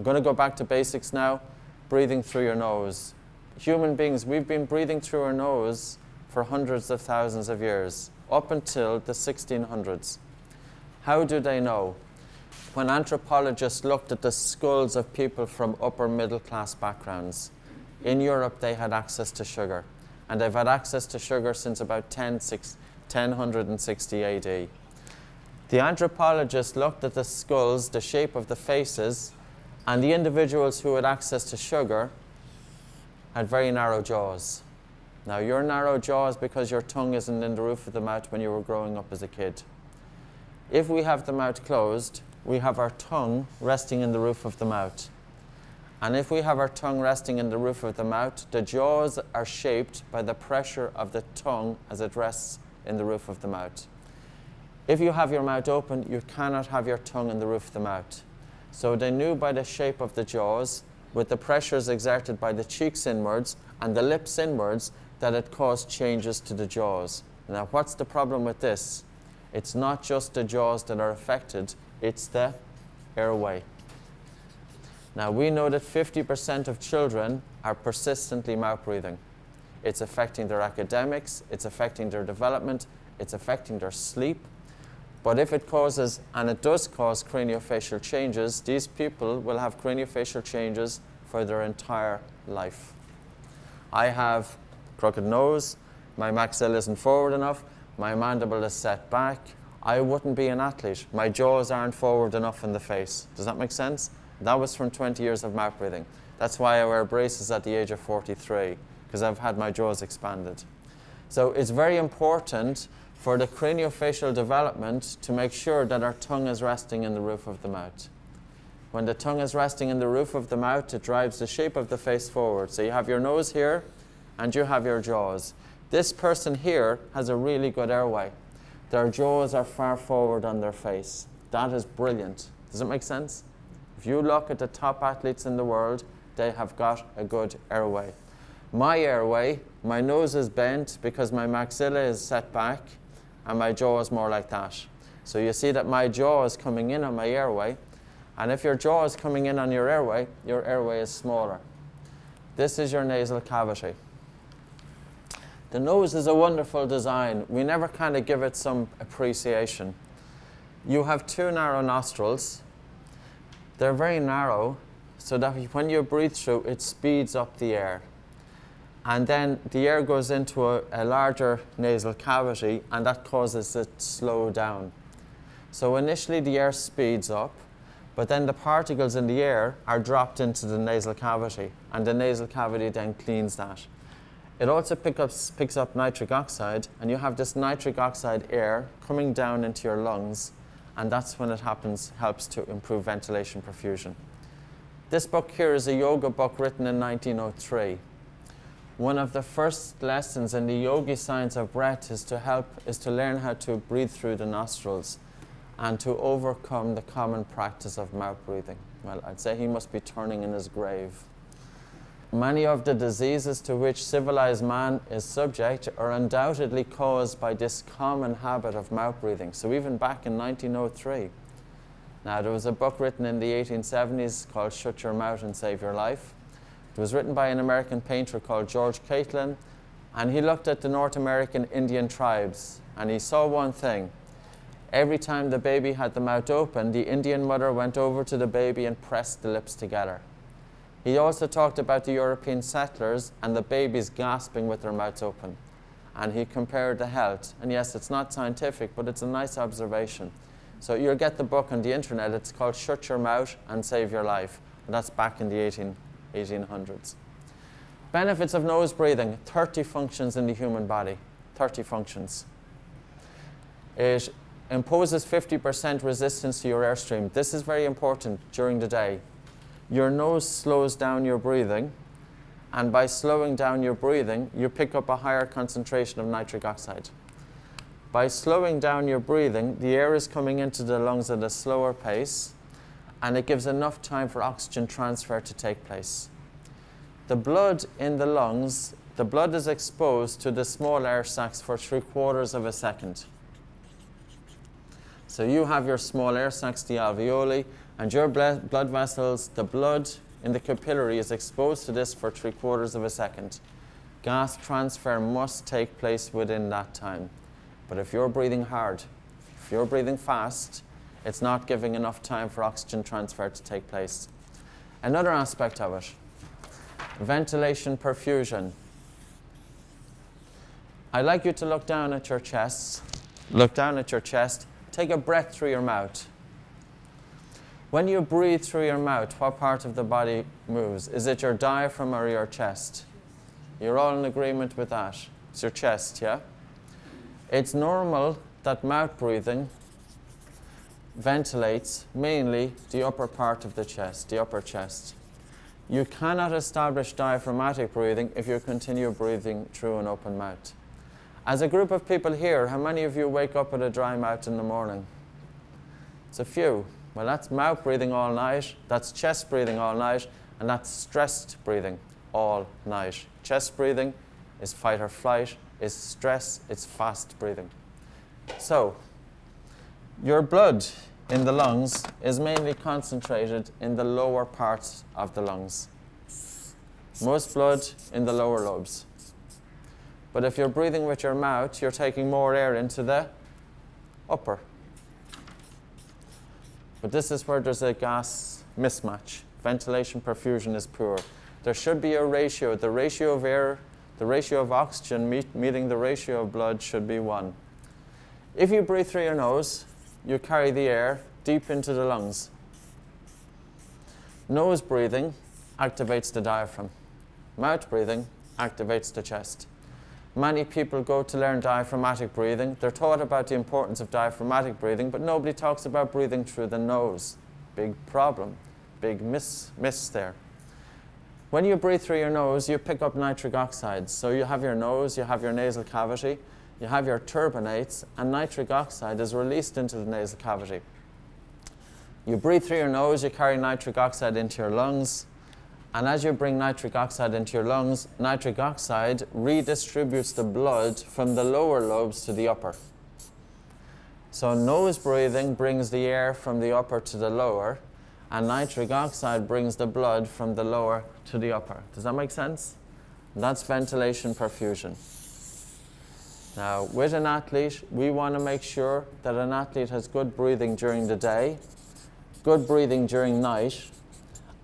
I'm going to go back to basics now. Breathing through your nose. Human beings, we've been breathing through our nose for hundreds of thousands of years, up until the 1600s. How do they know? When anthropologists looked at the skulls of people from upper middle class backgrounds, in Europe they had access to sugar, and they've had access to sugar since about 10, 6, 1060 AD. The anthropologists looked at the skulls, the shape of the faces, and the individuals who had access to sugar had very narrow jaws. Now, your narrow jaws because your tongue isn't in the roof of the mouth when you were growing up as a kid. If we have the mouth closed, we have our tongue resting in the roof of the mouth. And if we have our tongue resting in the roof of the mouth, the jaws are shaped by the pressure of the tongue as it rests in the roof of the mouth. If you have your mouth open, you cannot have your tongue in the roof of the mouth. So they knew by the shape of the jaws, with the pressures exerted by the cheeks inwards and the lips inwards, that it caused changes to the jaws. Now, what's the problem with this? It's not just the jaws that are affected, it's the airway. Now, we know that 50% of children are persistently mouth breathing. It's affecting their academics, it's affecting their development, it's affecting their sleep. But if it causes, and it does cause craniofacial changes, these people will have craniofacial changes for their entire life. I have crooked nose, my maxilla isn't forward enough, my mandible is set back. I wouldn't be an athlete. My jaws aren't forward enough in the face. Does that make sense? That was from 20 years of mouth breathing. That's why I wear braces at the age of 43, because I've had my jaws expanded. So it's very important for the craniofacial development to make sure that our tongue is resting in the roof of the mouth. When the tongue is resting in the roof of the mouth, it drives the shape of the face forward. So you have your nose here, and you have your jaws. This person here has a really good airway. Their jaws are far forward on their face. That is brilliant. Does it make sense? If you look at the top athletes in the world, they have got a good airway. My airway, my nose is bent because my maxilla is set back and my jaw is more like that. So you see that my jaw is coming in on my airway. And if your jaw is coming in on your airway, your airway is smaller. This is your nasal cavity. The nose is a wonderful design. We never kind of give it some appreciation. You have two narrow nostrils. They're very narrow, so that when you breathe through, it speeds up the air. And then the air goes into a, a larger nasal cavity, and that causes it to slow down. So initially, the air speeds up, but then the particles in the air are dropped into the nasal cavity, and the nasal cavity then cleans that. It also pick up, picks up nitric oxide, and you have this nitric oxide air coming down into your lungs, and that's when it happens, helps to improve ventilation perfusion. This book here is a yoga book written in 1903. One of the first lessons in the yogi science of breath is to help, is to learn how to breathe through the nostrils and to overcome the common practice of mouth breathing. Well, I'd say he must be turning in his grave. Many of the diseases to which civilized man is subject are undoubtedly caused by this common habit of mouth breathing. So even back in 1903, now there was a book written in the 1870s called Shut Your Mouth and Save Your Life. It was written by an American painter called George Catlin, and he looked at the North American Indian tribes, and he saw one thing. Every time the baby had the mouth open, the Indian mother went over to the baby and pressed the lips together. He also talked about the European settlers and the babies gasping with their mouths open. And he compared the health. And yes, it's not scientific, but it's a nice observation. So you'll get the book on the internet. It's called Shut Your Mouth and Save Your Life. And that's back in the 18, 1800s. Benefits of nose breathing 30 functions in the human body. 30 functions. It imposes 50% resistance to your airstream. This is very important during the day your nose slows down your breathing, and by slowing down your breathing, you pick up a higher concentration of nitric oxide. By slowing down your breathing, the air is coming into the lungs at a slower pace, and it gives enough time for oxygen transfer to take place. The blood in the lungs, the blood is exposed to the small air sacs for three quarters of a second. So you have your small air sacs, the alveoli, And your blood vessels, the blood in the capillary is exposed to this for three quarters of a second. Gas transfer must take place within that time. But if you're breathing hard, if you're breathing fast, it's not giving enough time for oxygen transfer to take place. Another aspect of it ventilation perfusion. I'd like you to look down at your chest. Look down at your chest. Take a breath through your mouth. When you breathe through your mouth, what part of the body moves? Is it your diaphragm or your chest? You're all in agreement with that. It's your chest, yeah? It's normal that mouth breathing ventilates mainly the upper part of the chest, the upper chest. You cannot establish diaphragmatic breathing if you continue breathing through an open mouth. As a group of people here, how many of you wake up with a dry mouth in the morning? It's a few. Well, that's mouth breathing all night, that's chest breathing all night, and that's stressed breathing all night. Chest breathing is fight or flight, is stress, it's fast breathing. So, your blood in the lungs is mainly concentrated in the lower parts of the lungs. Most blood in the lower lobes. But if you're breathing with your mouth, you're taking more air into the upper. But this is where there's a gas mismatch. Ventilation perfusion is poor. There should be a ratio. The ratio of air, the ratio of oxygen meet, meeting the ratio of blood should be 1. If you breathe through your nose, you carry the air deep into the lungs. Nose breathing activates the diaphragm. Mouth breathing activates the chest. Many people go to learn diaphragmatic breathing. They're taught about the importance of diaphragmatic breathing, but nobody talks about breathing through the nose. Big problem, big miss, miss there. When you breathe through your nose, you pick up nitric oxides. So you have your nose, you have your nasal cavity, you have your turbinates, and nitric oxide is released into the nasal cavity. You breathe through your nose, you carry nitric oxide into your lungs, and as you bring nitric oxide into your lungs, nitric oxide redistributes the blood from the lower lobes to the upper. So nose breathing brings the air from the upper to the lower, and nitric oxide brings the blood from the lower to the upper. Does that make sense? That's ventilation perfusion. Now, with an athlete, we want to make sure that an athlete has good breathing during the day, good breathing during night,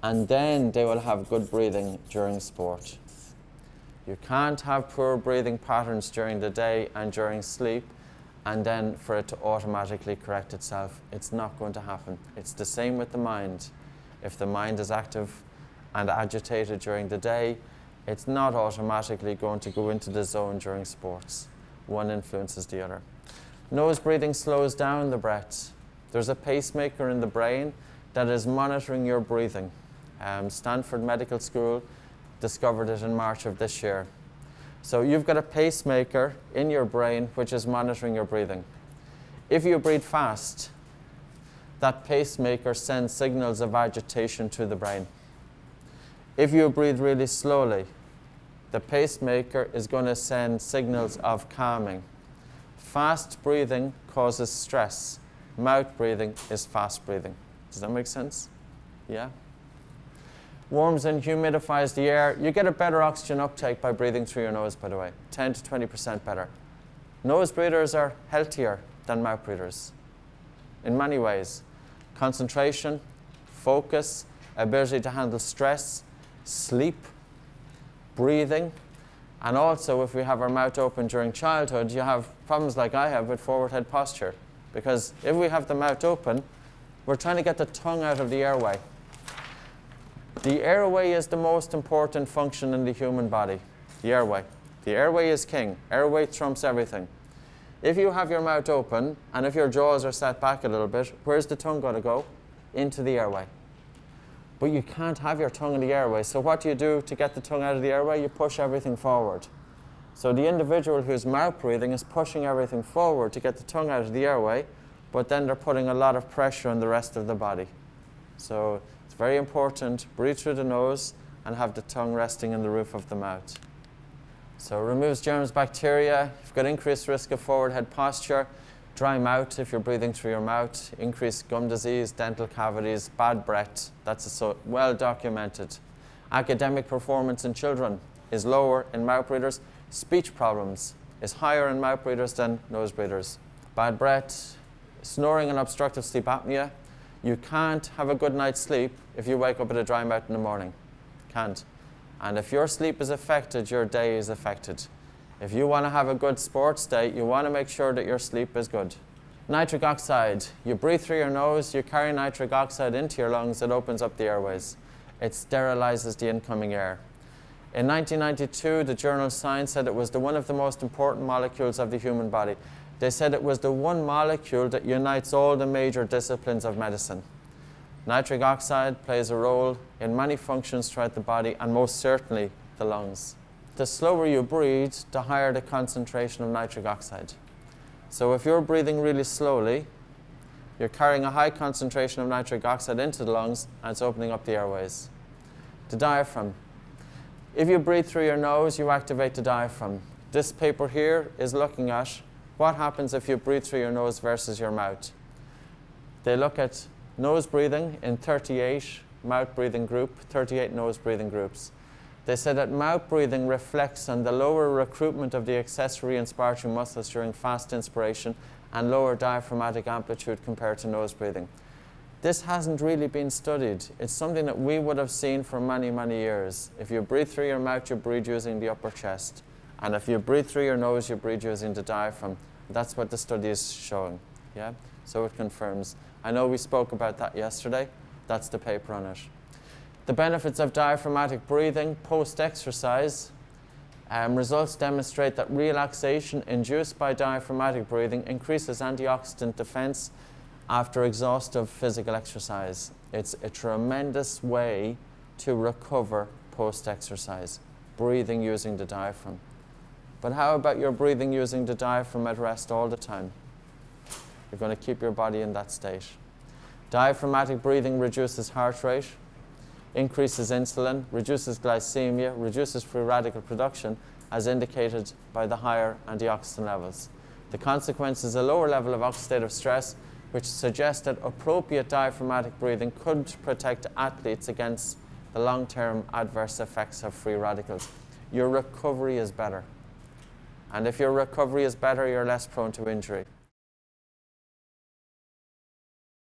and then they will have good breathing during sport. You can't have poor breathing patterns during the day and during sleep and then for it to automatically correct itself. It's not going to happen. It's the same with the mind. If the mind is active and agitated during the day, it's not automatically going to go into the zone during sports. One influences the other. Nose breathing slows down the breath. There's a pacemaker in the brain that is monitoring your breathing. Um, Stanford Medical School discovered it in March of this year. So you've got a pacemaker in your brain which is monitoring your breathing. If you breathe fast, that pacemaker sends signals of agitation to the brain. If you breathe really slowly, the pacemaker is going to send signals of calming. Fast breathing causes stress. Mouth breathing is fast breathing. Does that make sense? Yeah? warms and humidifies the air. You get a better oxygen uptake by breathing through your nose, by the way, 10 to 20% better. Nose breathers are healthier than mouth breathers in many ways. Concentration, focus, ability to handle stress, sleep, breathing, and also if we have our mouth open during childhood, you have problems like I have with forward head posture. Because if we have the mouth open, we're trying to get the tongue out of the airway. The airway is the most important function in the human body. The airway. The airway is king. Airway trumps everything. If you have your mouth open and if your jaws are set back a little bit, where's the tongue going to go? Into the airway. But you can't have your tongue in the airway. So what do you do to get the tongue out of the airway? You push everything forward. So the individual who's mouth breathing is pushing everything forward to get the tongue out of the airway, but then they're putting a lot of pressure on the rest of the body. So it's very important, breathe through the nose and have the tongue resting in the roof of the mouth. So it removes germs, bacteria. You've got increased risk of forward head posture. Dry mouth, if you're breathing through your mouth, increased gum disease, dental cavities, bad breath. That's so well documented. Academic performance in children is lower in mouth breathers. Speech problems is higher in mouth breathers than nose breathers. Bad breath, snoring and obstructive sleep apnea. You can't have a good night's sleep if you wake up with a dry mouth in the morning. Can't. And if your sleep is affected, your day is affected. If you want to have a good sports day, you want to make sure that your sleep is good. Nitric oxide. You breathe through your nose, you carry nitric oxide into your lungs, it opens up the airways. It sterilizes the incoming air. In 1992, the journal Science said it was the one of the most important molecules of the human body. They said it was the one molecule that unites all the major disciplines of medicine. Nitric oxide plays a role in many functions throughout the body and most certainly the lungs the slower you breathe, the higher the concentration of nitric oxide. So if you're breathing really slowly, you're carrying a high concentration of nitric oxide into the lungs and it's opening up the airways. The diaphragm. If you breathe through your nose, you activate the diaphragm. This paper here is looking at what happens if you breathe through your nose versus your mouth. They look at nose breathing in 38 mouth breathing group, 38 nose breathing groups. They said that mouth breathing reflects on the lower recruitment of the accessory inspiratory muscles during fast inspiration and lower diaphragmatic amplitude compared to nose breathing. This hasn't really been studied. It's something that we would have seen for many, many years. If you breathe through your mouth, you breathe using the upper chest. And if you breathe through your nose, you breathe using the diaphragm. That's what the study is showing. Yeah? So it confirms. I know we spoke about that yesterday. That's the paper on it. The benefits of diaphragmatic breathing post-exercise um, results demonstrate that relaxation induced by diaphragmatic breathing increases antioxidant defense after exhaustive physical exercise. It's a tremendous way to recover post-exercise, breathing using the diaphragm. But how about your breathing using the diaphragm at rest all the time? You're going to keep your body in that state. Diaphragmatic breathing reduces heart rate, increases insulin, reduces glycemia, reduces free radical production, as indicated by the higher antioxidant levels. The consequence is a lower level of oxidative stress, which suggests that appropriate diaphragmatic breathing could protect athletes against the long-term adverse effects of free radicals. Your recovery is better. And if your recovery is better, you're less prone to injury.